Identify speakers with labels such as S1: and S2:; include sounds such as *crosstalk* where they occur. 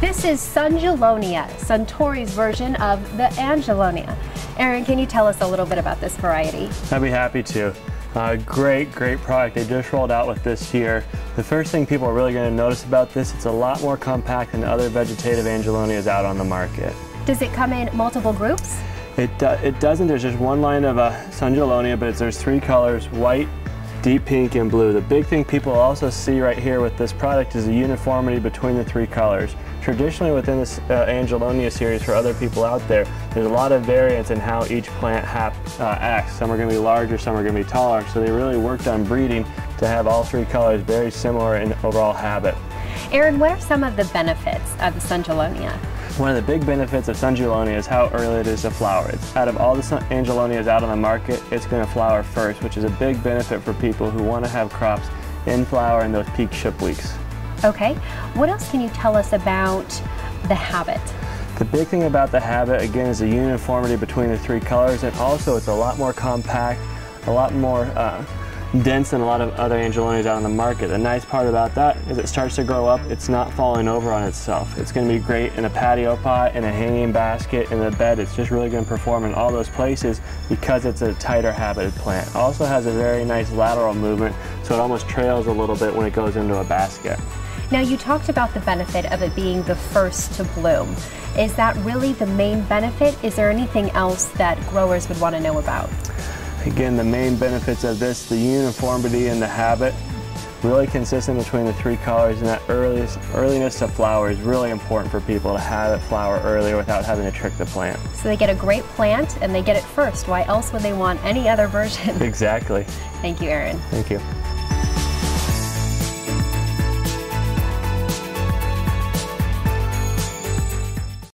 S1: This is Sungelonia, Suntory's version of the Angelonia. Aaron, can you tell us a little bit about this variety?
S2: I'd be happy to. Uh, great, great product. They just rolled out with this year. The first thing people are really going to notice about this, it's a lot more compact than other vegetative Angelonias out on the market.
S1: Does it come in multiple groups?
S2: It, uh, it doesn't. There's just one line of a Sungelonia, but there's three colors, white, deep pink, and blue. The big thing people also see right here with this product is the uniformity between the three colors. Traditionally within this uh, Angelonia series for other people out there, there's a lot of variance in how each plant uh, acts. Some are going to be larger, some are going to be taller, so they really worked on breeding to have all three colors very similar in overall habit.
S1: Aaron, what are some of the benefits of the Sungelonia?
S2: One of the big benefits of Sungelonia is how early it is to flower. It's, out of all the Angelonias out on the market, it's going to flower first, which is a big benefit for people who want to have crops in flower in those peak ship weeks.
S1: Okay, what else can you tell us about the habit?
S2: The big thing about the habit, again, is the uniformity between the three colors, and also it's a lot more compact, a lot more uh, dense than a lot of other Angelonias out on the market. The nice part about that is it starts to grow up, it's not falling over on itself. It's going to be great in a patio pot, in a hanging basket, in the bed. It's just really going to perform in all those places because it's a tighter habited plant. Also has a very nice lateral movement, so it almost trails a little bit when it goes into a basket.
S1: Now you talked about the benefit of it being the first to bloom. Is that really the main benefit? Is there anything else that growers would want to know about?
S2: Again, the main benefits of this, the uniformity and the habit, really consistent between the three colors and that earliest, earliness to flower is really important for people to have it flower earlier without having to trick the plant.
S1: So they get a great plant and they get it first. Why else would they want any other version?
S2: Exactly. *laughs*
S1: Thank you, Aaron.
S2: Thank you.